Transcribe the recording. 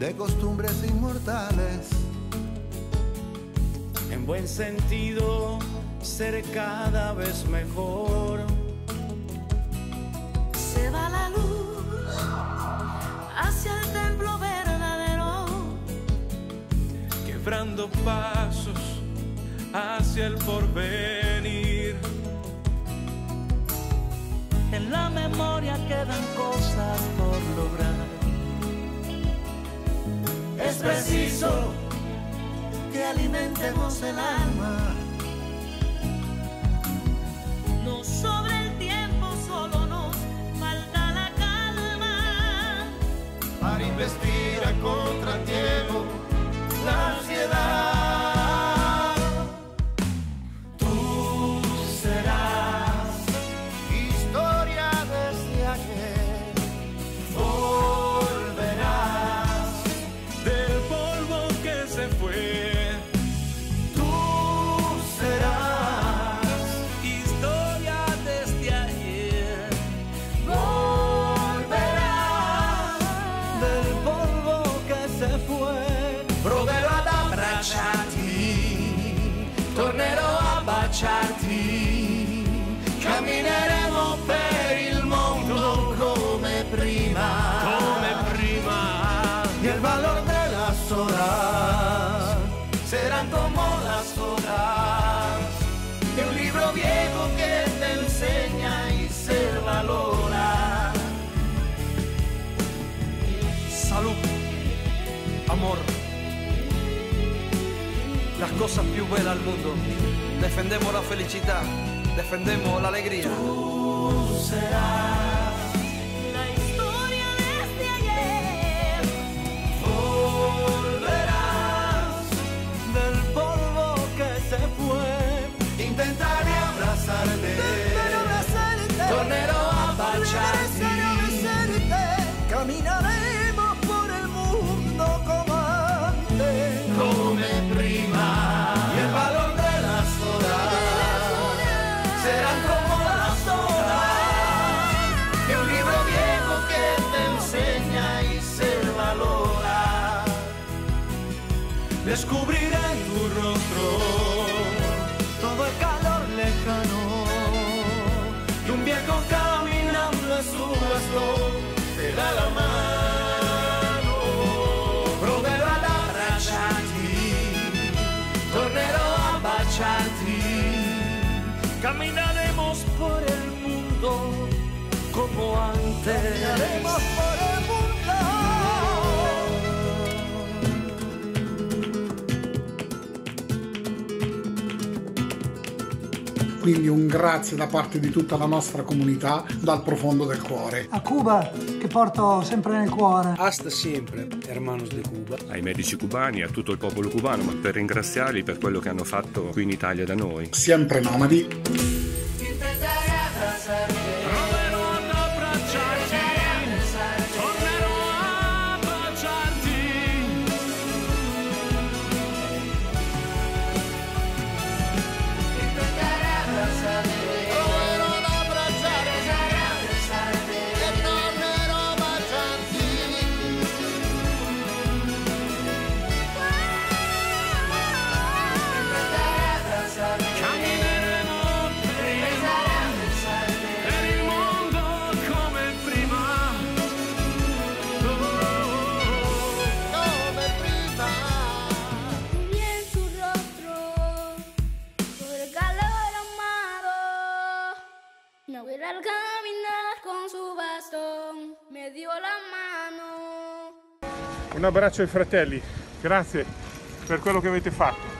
de costumbres inmortales. En buen sentido, ser cada vez mejor. Se va la luz hacia el templo verdadero. Quebrando pasos hacia el porvenir. En la memoria quedan cosas preciso que alimentemos el alma. No sobre el tiempo, solo nos falta la calma. para investir a como las horas de un libro viejo que te enseña y se valora. Salud, amor, las cosas più belle al mondo. Defendemos la felicità, defendemos la alegría. Tú serás Caminaremos por el mundo como antes, come prima. Y el valor de las horas serán como las horas de un libro viejo que te enseña y se valora. Descubriré en tu rostro todo el calor lejano de un viejo caminando en como antes. Caminaremos por el mundo. Quindi un grazie da parte di tutta la nostra comunità dal profondo del cuore. A Cuba, che porto sempre nel cuore. Hasta siempre, hermanos de Cuba. ai medici cubani, a tutto il popolo cubano, ma per ringraziarli per quello che hanno fatto qui in Italia da noi. Sempre nomadi, Un abbraccio ai fratelli, grazie per quello che avete fatto.